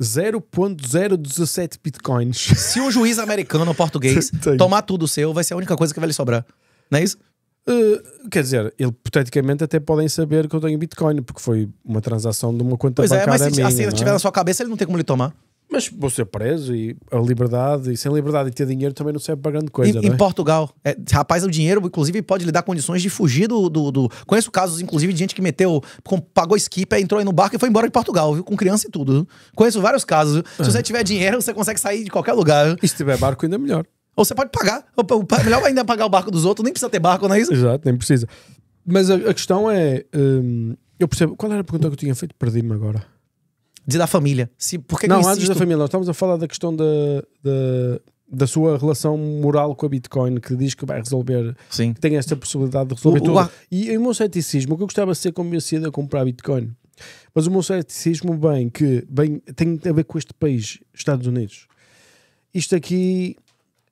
0.017 bitcoins. Se um juiz americano ou português tomar tudo seu, vai ser a única coisa que vai lhe sobrar. Não é isso? Uh, quer dizer, ele hipoteticamente até podem saber que eu tenho bitcoin, porque foi uma transação de uma conta Pois é, mas bancária se minha. a cena não é? estiver na sua cabeça, ele não tem como lhe tomar. Mas vou ser preso e a liberdade, e sem liberdade e ter dinheiro também não serve para grande coisa, em, não em é? Portugal, é, rapaz, o dinheiro, inclusive, pode lhe dar condições de fugir do. do, do- Conheço casos, inclusive, de gente que meteu, pagou skip, entrou aí no barco e foi embora de Portugal, viu? Com criança e tudo. viu? Conheço vários casos. Se você tiver dinheiro, você consegue sair de qualquer lugar. viu? E se tiver barco, ainda melhor. Ou você pode pagar. Ou- Melhor ainda pagar o barco dos outros, nem precisa ter barco, não é isso? Exato, nem precisa. Mas a, a questão é. hum, eu percebo. Qual era a pergunta que eu tinha feito? Perdi-me agora. De da família. Se, por que não, que antes da família, nós estamos a falar da questão da, da, da sua relação moral com a Bitcoin, que diz que vai resolver, Sim. que tem esta possibilidade de resolver O- o tudo. E, e o meu ceticismo, o que eu gostava de ser convencido a comprar Bitcoin, mas o meu ceticismo bem que bem, tem a ver com este país, Estados Unidos. Isto aqui,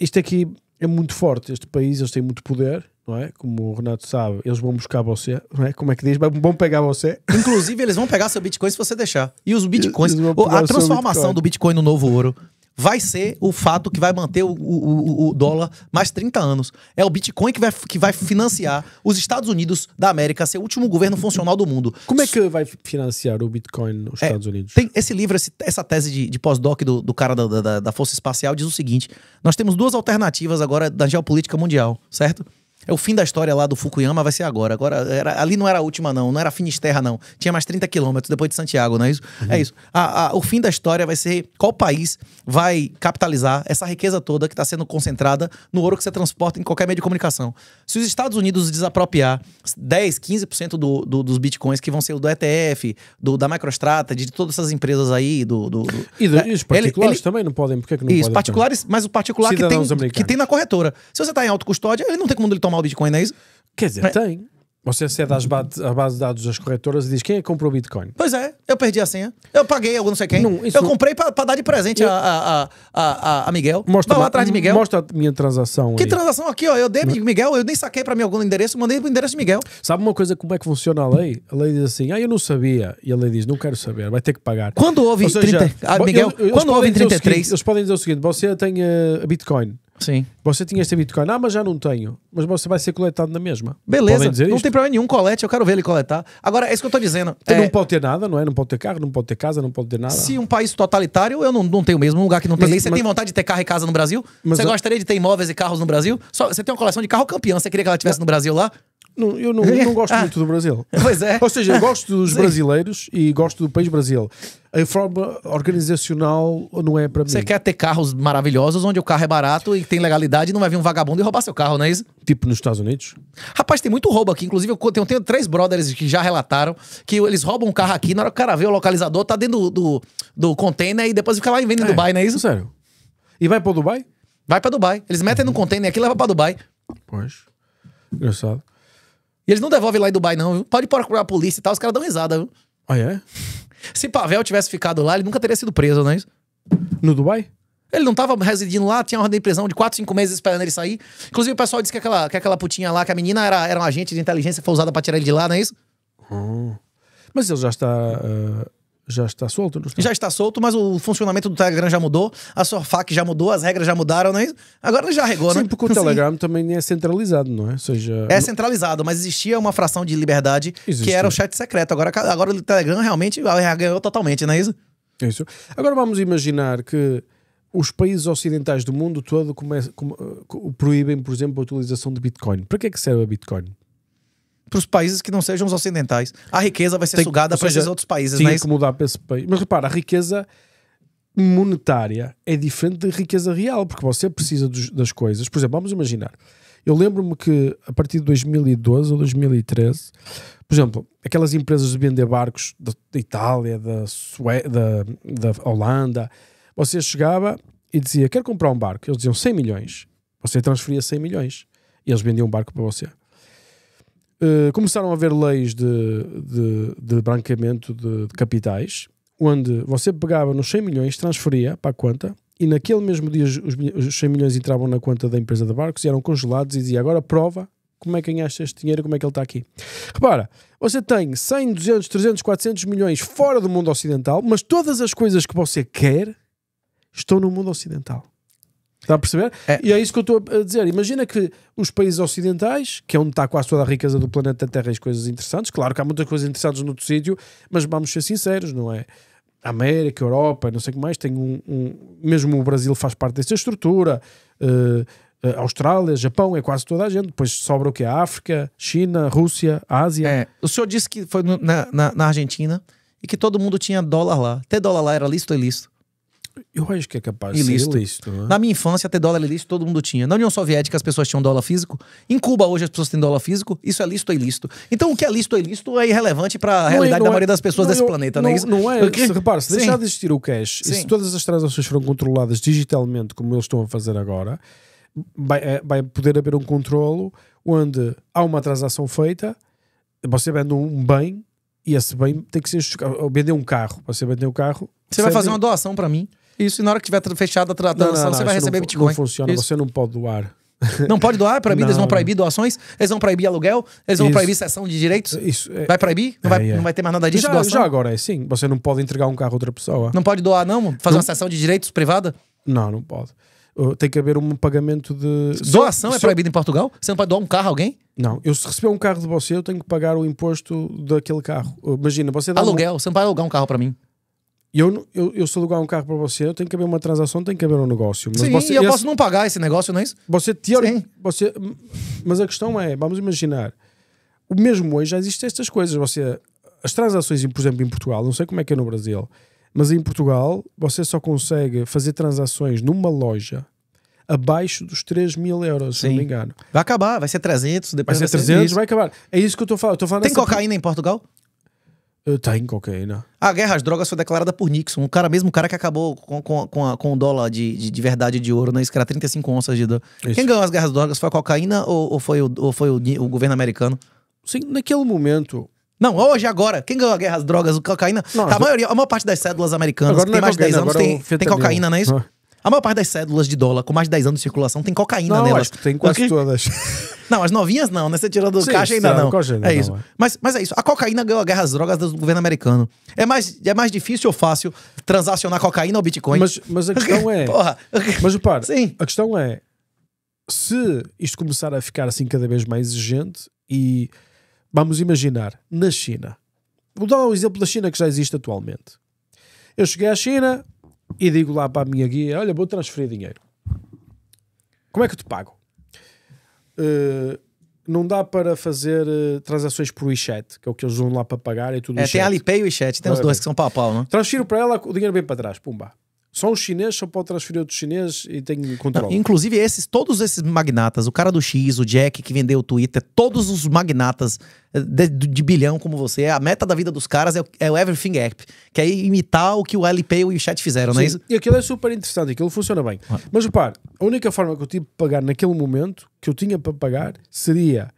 isto aqui é muito forte. Este país, eles têm muito poder, não é? Como o Renato sabe, eles vão buscar você, não é? Como é que diz? Vão pegar você. Inclusive, eles vão pegar seu Bitcoin se você deixar. E os Bitcoins, a transformação Bitcoin. do Bitcoin no novo ouro vai ser o fato que vai manter o, o- o- o dólar mais 30 anos. É o Bitcoin que vai, que vai financiar os Estados Unidos da América ser o último governo funcional do mundo. Como é que vai financiar o Bitcoin nos É, Estados Unidos? Tem esse livro, esse- essa tese de, de pós-doc do, do cara da, da- da Força Espacial diz o seguinte: nós temos duas alternativas agora da geopolítica mundial, certo? É o fim da história lá do Fukuyama, vai ser agora. Agora, era- ali não era a última, não. Não era Finisterra, não. Tinha mais 30 quilômetros depois de Santiago, não é isso? É isso. A- a- o fim da história vai ser qual país vai capitalizar essa riqueza toda que está sendo concentrada no ouro que você transporta em qualquer meio de comunicação. Se os Estados Unidos desapropriar 10, 15% do, do- dos bitcoins que vão ser do ETF, do, da MicroStrategy, de todas essas empresas aí, do. do- do- E, de, É, e os particulares ele- também não podem? Porque é que não isso, podem? particulares, mas o particular que tem, que tem na corretora. Se você está em autocustódia, ele não tem como ele tomar o Bitcoin, não é isso? Quer dizer, Mas- tem. Você acede às ba- à base de dados das corretoras e diz quem é que comprou Bitcoin. Pois é, eu perdi a senha. Eu paguei, eu não sei quem. Não, Eu comprei pra dar de presente a, a, a, a, a Miguel. Mostra, Vai lá atrás de Miguel. mostra a minha transação Que aí. transação aqui, ó. Eu dei de Miguel, eu nem saquei pra mim algum endereço, mandei pro endereço de Miguel. Sabe uma coisa como é que funciona a lei? A lei diz assim, ah, eu não sabia. E a lei diz, não quero saber, vai ter que pagar. Quando houve Ou seja, 30. Ah, Miguel, eles quando houve podem em dizer o 33. seguinte, eles podem dizer o seguinte, você tem a Bitcoin. Sim. Você tinha esta Bitcoin, ah, mas já não tenho. Mas você vai ser coletado na mesma. Beleza. Não isto? tem problema nenhum, colete, eu quero ver ele coletar. Agora, é isso que eu tô dizendo. Então É, Não pode ter nada, não é? Não pode ter carro, não pode ter casa, não pode ter nada. Se um país totalitário, eu não, não tenho mesmo. Um lugar que não tem Mas- lei. Você mas- tem vontade de ter carro e casa no Brasil? Mas você gostaria de ter imóveis e carros no Brasil? Só, você tem uma coleção de carro campeão. Você queria que ela estivesse no Brasil lá? Não, eu não, não gosto Ah. muito do Brasil. Pois é. Ou seja, eu gosto dos Sim. brasileiros e gosto do país Brasil. A forma organizacional não é para mim. Você quer ter carros maravilhosos onde o carro é barato e tem legalidade e não vai vir um vagabundo e roubar seu carro, não é isso? Tipo nos Estados Unidos? Rapaz, tem muito roubo aqui. Inclusive, eu tenho, tenho três brothers que já relataram que eles roubam um carro aqui, na hora que o cara vê o localizador, tá dentro do, do, do container e depois fica lá e vende em Dubai, não é isso? Sério. E vai para o Dubai? Vai pra Dubai. Eles metem no container aqui e levam pra Dubai. Pois. Engraçado. E eles não devolvem lá em Dubai, não, viu? Pode procurar a polícia e tal, os caras dão risada, viu? Ah, é? Se Pavel tivesse ficado lá, ele nunca teria sido preso, não é isso? No Dubai? Ele não tava residindo lá, tinha uma ordem de prisão de 4, 5 meses esperando ele sair. Inclusive, o pessoal disse que aquela, que aquela putinha lá, que a menina era, era um agente de inteligência foi usada pra tirar ele de lá, não é isso? Mas ele já está, ah, já está solto, está? Já está solto, mas o funcionamento do Telegram já mudou, a sua FAQ já mudou, as regras já mudaram, não é isso? Agora ele já regou, né? Sim, porque o Sim. Telegram também é centralizado, não é? Ou seja, É centralizado, mas existia uma fração de liberdade que Existe. era o chat secreto. Agora, agora o Telegram realmente ganhou totalmente, não é isso? é isso. Agora vamos imaginar que os países ocidentais do mundo todo come- come- ah, proíbem, por exemplo, a utilização de Bitcoin. Para que é que serve a Bitcoin? Para os países que não sejam os ocidentais. A riqueza vai ser Tem- sugada para esses outros países, não Tinha é que mudar para esse país. Mas repara, a riqueza monetária é diferente da riqueza real, porque você precisa dos- das coisas. Por exemplo, vamos imaginar. Eu lembro-me que a partir de 2012 ou 2013, por exemplo, aquelas empresas de vender barcos da, da Itália, da, Sué, da, da Holanda, você chegava e dizia: Quero comprar um barco. Eles diziam 100 milhões. Você transferia 100 milhões e eles vendiam um barco para você. Uh, começaram a haver leis de, de, de branqueamento de, de capitais, onde você pegava nos 100 milhões, transferia para a conta, e naquele mesmo dia os, os 100 milhões entravam na conta da empresa de barcos e eram congelados e dizia agora prova como é que ganhaste este dinheiro, como é que ele está aqui. Repara, Você tem 100, 200, 300, 400 milhões fora do mundo ocidental, mas todas as coisas que você quer estão no mundo ocidental. Está a perceber? É. E é isso que eu estou a dizer. Imagina que os países ocidentais, que é onde está quase toda a riqueza do planeta Terra e as coisas interessantes, claro que há muitas coisas interessantes no outro sítio, mas vamos ser sinceros, não é? América, Europa, não sei o que mais, tem um, um- mesmo o Brasil faz parte dessa estrutura, eh, eh, Austrália, Japão, é quase toda a gente. Depois sobra o que? A África, China, Rússia, Ásia. É, o senhor disse que foi na, na, na Argentina e que todo mundo tinha dólar lá. Ter dólar lá era lícito ou ilícito? Eu acho que é capaz de Ilícito. ser ilícito. não é? Na minha infância, ter dólar ilícito todo mundo tinha. Na União Soviética, as pessoas tinham dólar físico. Em Cuba, hoje, as pessoas têm dólar físico. Isso é lícito ou ilícito? Então, o que é lícito ou ilícito é irrelevante para a é- realidade não da é- maioria das pessoas não, desse eu- planeta, não, não é isso? Não é. Porque- Se, repara, se Sim. deixar de existir o cash e Sim. se todas as transações foram controladas digitalmente, como eles estão a fazer agora, vai, é- vai poder haver um controlo onde há uma transação feita, você vende um bem e esse bem tem que ser. Ou vender um carro, você vender um carro. Você vai fazer uma doação para mim. Isso, e na hora que tiver fechada a tra- Não, não, transação, você vai receber Bitcoin. Não funciona, Isso. você não pode doar. Não pode doar, é proibido, eles Não, vão proibir doações, eles vão proibir aluguel, eles vão Isso. proibir sessão de direitos. Isso é, Vai proibir? Não, vai, É, é. não vai ter mais nada disso, já, doação? já agora é assim. Você não pode entregar um carro a outra pessoa. Não pode doar, não? Fazer Não. uma sessão de direitos privada? Não, não pode. Uh, tem que haver um pagamento de. Doação Se é eu- proibido em Portugal? Você não pode doar um carro a alguém? Não, eu se receber um carro de você, eu tenho que pagar o imposto daquele carro. Uh, Imagina, você dá Aluguel, você não pode alugar um carro para mim. Eu, eu, eu se alugar um carro para você, eu tenho que haver uma transação, tem que haver um negócio. Mas Sim, você, e eu esse- posso não pagar esse negócio, não é isso? você Sim. você, mas a questão é, vamos imaginar, o mesmo hoje já existem estas coisas. Você, as transações, por exemplo, em Portugal, não sei como é que é no Brasil, mas em Portugal você só consegue fazer transações numa loja abaixo dos 3 mil euros, se não Sim. me engano. Vai acabar, vai ser 300, Vai depois ser 300, isso. vai acabar. É isso que eu estou a falar Tem cocaína em Portugal? Eu tenho cocaína. A guerra às drogas foi declarada por Nixon, o cara mesmo cara que acabou com, com, com, a- com o dólar de, de, de verdade de ouro, né? Isso que era 35 onças de dólar. Isso. Quem ganhou as guerras às drogas foi a cocaína ou, ou foi, o, ou foi o, o governo americano? Sim, naquele momento, Não, hoje, agora. Quem ganhou a guerra às drogas? O cocaína. Não, a, maioria, a maior parte das cédulas americanas Agora que não tem é mais de 10 cocaína, anos é tem, tem cocaína, não é isso? Ah. A maior parte das cédulas de dólar com mais de 10 anos de circulação tem cocaína não, nelas. acho que tem quase Ok? todas. Não, as novinhas não, né? Você tirou do Sim, caixa ainda não. ainda é não, isso. é. Mas, mas é isso. A cocaína ganhou a guerra às drogas do governo americano. É mais, é mais difícil ou fácil transacionar cocaína ou Bitcoin? Mas, mas a questão é. Porra. Mas repare, Sim. a questão é se isto começar a ficar assim cada vez mais exigente e vamos imaginar na China, vou dar o exemplo da China que já existe atualmente. Eu cheguei à China e digo lá para a minha guia: Olha, vou transferir dinheiro. Como é que eu te pago? Uh, não dá para fazer uh, transações por WeChat, que é o que eles usam lá para pagar e tudo É, WeChat. tem Alipay e WeChat, tem os Vai, dois que são pau a pau, né? Transfiro para ela, o dinheiro vem para trás, pumba. Só um chinês só pode transferir outro chinês e tem Não, controle. inclusive, esses, todos esses magnatas, o cara do X, o Jack que vendeu o Twitter, todos os magnatas eh, de, de bilhão como você, a meta da vida dos caras é o, é o Everything App, que é imitar o que o Alipay e o WeChat fizeram, não é Sim, isso? E aquilo é super interessante, aquilo funciona bem. Ah. Mas repare, a única forma que eu tive de pagar naquele momento, que eu tinha para pagar, seria.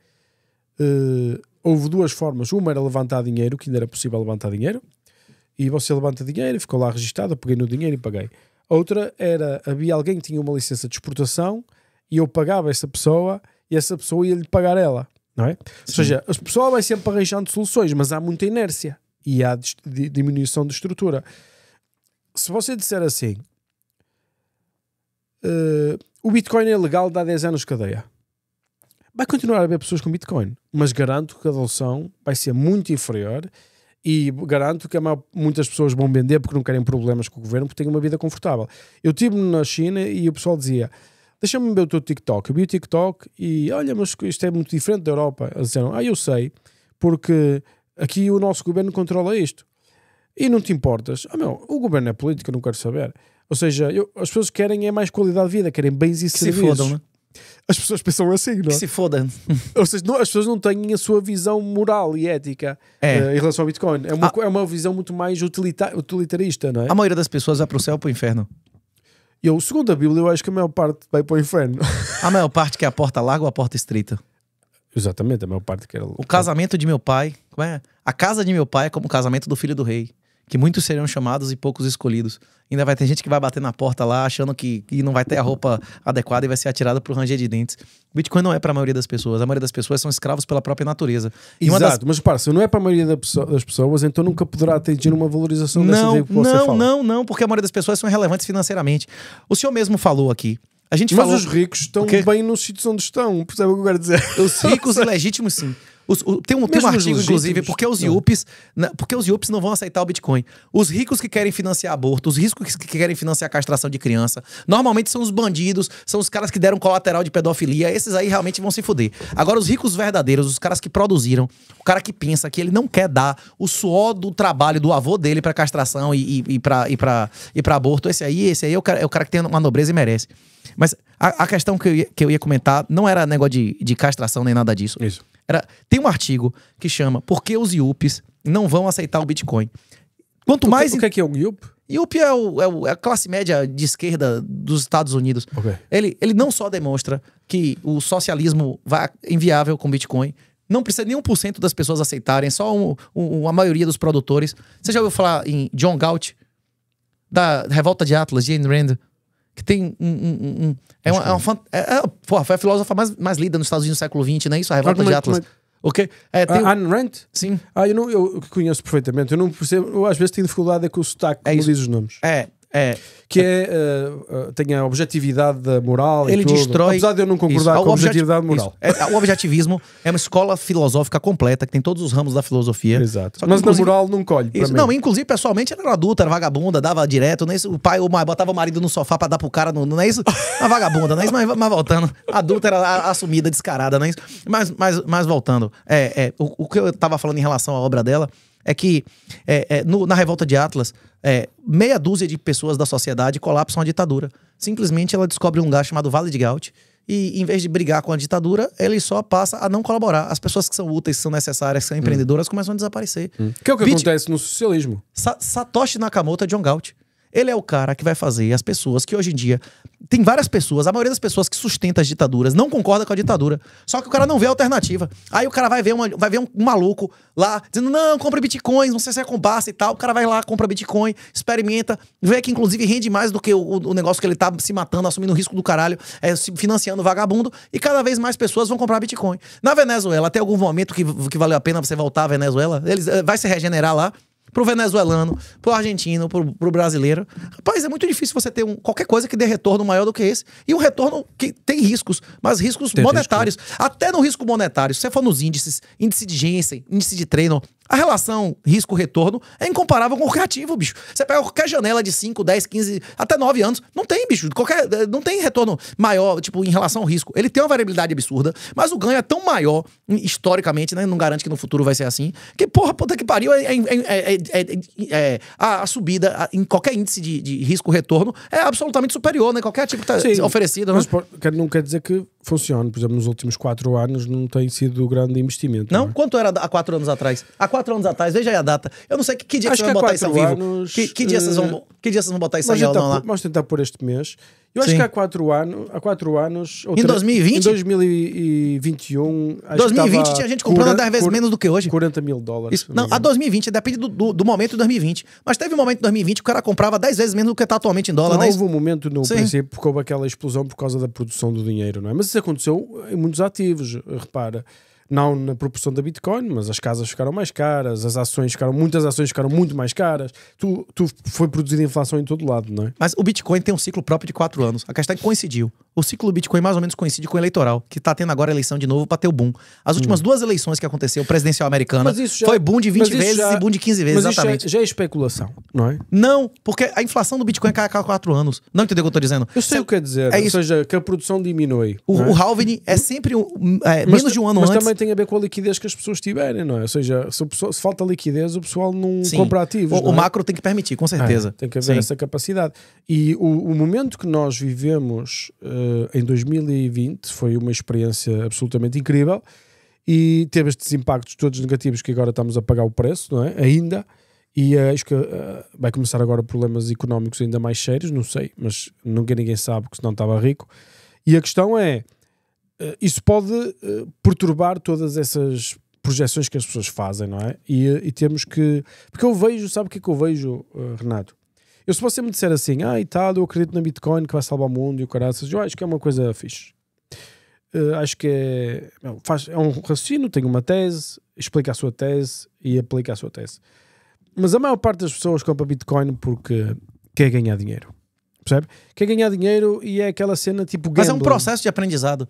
eh, houve duas formas. Uma era levantar dinheiro, que ainda era possível levantar dinheiro, e você levanta dinheiro, ficou lá registado, eu peguei no dinheiro e paguei. Outra era, havia alguém que tinha uma licença de exportação e eu pagava essa pessoa e essa pessoa ia-lhe pagar ela, não é? Ou seja, a pessoa vai sempre arranjando soluções, mas há muita inércia e há diminuição de estrutura. Se você disser assim, eh, o Bitcoin é legal, dá 10 anos de cadeia. Vai continuar a haver pessoas com Bitcoin, mas garanto que a adoção vai ser muito inferior e garanto que maior- muitas pessoas vão vender porque não querem problemas com o governo, porque têm uma vida confortável. Eu estive na China e o pessoal dizia: Deixa-me ver o teu TikTok. Eu vi o TikTok e olha, mas isto é muito diferente da Europa. Eles disseram: Ah, eu sei, porque aqui o nosso governo controla isto. E não te importas? Ah, meu, o governo é político, eu não quero saber. Ou seja, eu- as pessoas querem é mais qualidade de vida, querem bens e Que se serviços. fodam, né? As pessoas pensam assim, não Que é? se fodam. Ou seja, não- as pessoas não têm a sua visão moral e ética É. eh, em relação ao Bitcoin. É uma, Ah. é uma visão muito mais utilita- utilitarista, não é? A maioria das pessoas vai pro céu ou pro inferno. Eu, segundo a Bíblia, eu acho que a maior parte vai para o inferno. A maior parte que é a porta larga ou a porta estreita. Exatamente, a maior parte que era. O casamento de meu pai, como é? A casa de meu pai é como o casamento do filho do rei. Que muitos serão chamados e poucos escolhidos. Ainda vai ter gente que vai bater na porta lá achando que, que não vai ter a roupa adequada e vai ser atirada pro ranger de dentes. Bitcoin não é para a maioria das pessoas. A maioria das pessoas são escravos pela própria natureza. E uma das- Exato, mas repara, se não é para a maioria das pessoas, então nunca poderá atingir uma valorização dessa Não, que você não, fala. não, não, porque a maioria das pessoas são relevantes financeiramente. O senhor mesmo falou aqui. A gente Mas falou. os ricos estão bem nos sítios onde estão, percebe o que eu quero dizer? Os ricos e legítimos, sim. Os- o- tem um, tem um artigo, inclusive, porque os. IUPs, na- porque os IUPs não vão aceitar o Bitcoin. Os ricos que querem financiar aborto, os ricos que, que querem financiar a castração de criança, normalmente são os bandidos, são os caras que deram colateral de pedofilia, esses aí realmente vão se fuder. Agora, os ricos verdadeiros, os caras que produziram, o cara que pensa que ele não quer dar o suor do trabalho do avô dele pra castração e, e, e, pra, e, pra, e pra aborto, esse aí, esse aí é o cara, é o cara que tem uma nobreza e merece. Mas a, a questão que eu, ia, que eu ia comentar não era negócio de, de castração nem nada disso. Isso. Era, tem um artigo que chama Por que os IUPs não vão aceitar o Bitcoin? Quanto mais. O que é que é o IUP? IUP é, o- é o- é a classe média de esquerda dos Estados Unidos. Ok. Ele, ele não só demonstra que o socialismo vai inviável com Bitcoin, não precisa nem 1% das pessoas aceitarem, só um- um- a maioria dos produtores. Você já ouviu falar em John Galt, da Revolta de Atlas, Jane Rand, que tem um. um- um- um- é uma, é uma é- é- porra, foi a filósofa mais, mais lida nos Estados Unidos no século XX, não é isso? A Revolta como de é- Atlas. como O quê? É, tem, Ah, Anne Rand? sim. Ah, eu, não, eu conheço perfeitamente. Eu não percebo. Eu às vezes tenho dificuldade é com o sotaque, como isso. diz os nomes. É, é. Que é. uh, tem a objetividade da moral. e Ele tudo. destrói. Apesar de eu não concordar Isso. com a objetividade moral. É, o objetivismo é uma escola filosófica completa, que tem todos os ramos da filosofia. Exato. Que, Mas na moral não colhe. Isso, não, inclusive, pessoalmente, ela era adulta, era vagabunda, dava direto, não é isso? O pai o botava o marido no sofá pra dar pro cara, no, não é isso? Uma vagabunda, não é isso? Mas, mas voltando, adulta era assumida, descarada, não é isso? Mas, mas, mas voltando, é, é, o, o que eu tava falando em relação à obra dela é que é, é, no- na Revolta de Atlas, é, meia dúzia de pessoas da sociedade colapsam a ditadura. Simplesmente ela descobre um lugar chamado Vale de Gaut e, em vez de brigar com a ditadura, ele só passa a não colaborar. As pessoas que são úteis, que são necessárias, que são empreendedoras, começam a desaparecer. Que é o que acontece no socialismo. Sa- Satoshi Nakamoto é John Galt. Ele é o cara que vai fazer as pessoas que hoje em dia. Tem várias pessoas, a maioria das pessoas que sustenta as ditaduras não concorda com a ditadura. Só que o cara não vê alternativa. Aí o cara vai ver, uma, vai ver um, um maluco lá dizendo: não, compra bitcoins, não sei se é com e tal. O cara vai lá, compra bitcoin, experimenta, vê que inclusive rende mais do que o, o negócio que ele tá se matando, assumindo o risco do caralho, é, se financiando vagabundo. E cada vez mais pessoas vão comprar bitcoin. Na Venezuela, até algum momento que, que valeu a pena você voltar à Venezuela, eles eh, vai se regenerar lá pro venezuelano, pro argentino, pro, pro brasileiro. Rapaz, é muito difícil você ter um, qualquer coisa que dê retorno maior do que esse. E um retorno que tem riscos, mas riscos Tem monetários. Até no risco monetário, se você for nos índices, índice de Jensen, índice de Traynor, a relação risco-retorno é incomparável com qualquer ativo, bicho. Você pega qualquer janela de 5, 10, 15, até 9 anos, não tem, bicho. Qualquer, eh, não tem retorno maior, tipo, em relação ao risco. Ele tem uma variabilidade absurda, mas o ganho é tão maior, hum, historicamente, né? Não garante que no futuro vai ser assim. Que, porra, puta que pariu, é, é- é- é- é- é- a, a subida a- em qualquer índice de, de risco-retorno é absolutamente superior, né? Qualquer ativo que tá Sim, oferecido, né? Mas não quer dizer que funcione. Por exemplo, nos últimos quatro anos não tem sido grande investimento. Não? é? Quanto era há quatro anos atrás? Há quatro anos atrás, veja aí a data. Eu não sei que, que dia Acho que vocês vão botar isso ao vivo. anos, que, que dia vocês eh, vão, que dia vocês vão botar isso aí pôr- vamos tentar pôr este mês. Eu acho Sim. que há quatro anos, há quatro anos Em tre- 2020? em 2021, acho 2020 que estava tinha gente comprando cura- 10 vezes cura- menos do que hoje. 40 mil dólares. Isso, não, a engano. 2020 depende do, do, do momento de 2020. Mas teve um momento em 2020 que o cara comprava 10 vezes menos do que está atualmente em dólar, Não, né? houve um momento no Sim. princípio porque houve aquela explosão por causa da produção do dinheiro, não é? Mas isso aconteceu em muitos ativos, repara. Não na proporção da Bitcoin, mas as casas ficaram mais caras, as ações ficaram, muitas ações ficaram muito mais caras. Tu, tu foi produzida inflação em todo lado, não é? Mas o Bitcoin tem um ciclo próprio de quatro anos. A questão é que coincidiu. O ciclo do Bitcoin mais ou menos coincide com o eleitoral, que tá tendo agora eleição de novo para ter o boom. As últimas duas eleições que aconteceu, presidencial americana, já- foi boom de 20 mas isso vezes já- e boom de 15 vezes, isso já, exatamente. já é especulação, não é? Não, porque a inflação do Bitcoin cai a cada quatro anos. Não entendeu o que eu tô dizendo? Eu sei Cê- o que quer dizer, é ou isso. seja, que a produção diminui. O, é? o halving é sempre um- é, menos de um ano mas antes. Tem a ver com a liquidez que as pessoas tiverem, não é? Ou seja, se, pessoal- se falta liquidez, o pessoal não Sim. compra ativos. O, não o é? macro tem que permitir, com certeza. É, tem que haver Sim. essa capacidade. E o, o momento que nós vivemos eh, em 2020 foi uma experiência absolutamente incrível e teve estes impactos todos negativos que agora estamos a pagar o preço, não é? Ainda. E eh, acho que eh, vai começar agora problemas económicos ainda mais sérios, não sei, mas nunca ninguém sabe que senão estava rico. E a questão é: isso pode eh, perturbar todas essas projeções que as pessoas fazem, não é? E, e temos que. Porque eu vejo, sabe o que é que eu vejo, Renato? Eu se você me disser assim, ah, e tal, eu acredito na Bitcoin que vai salvar o mundo e o caraças, eu acho que é uma coisa fixe. Uh, acho que é, faz, é um raciocínio, tem uma tese, explica a sua tese e aplica a sua tese. Mas a maior parte das pessoas compra Bitcoin porque quer ganhar dinheiro. Percebe? Quer ganhar dinheiro e é aquela cena tipo Mas é um gambling. processo de aprendizado.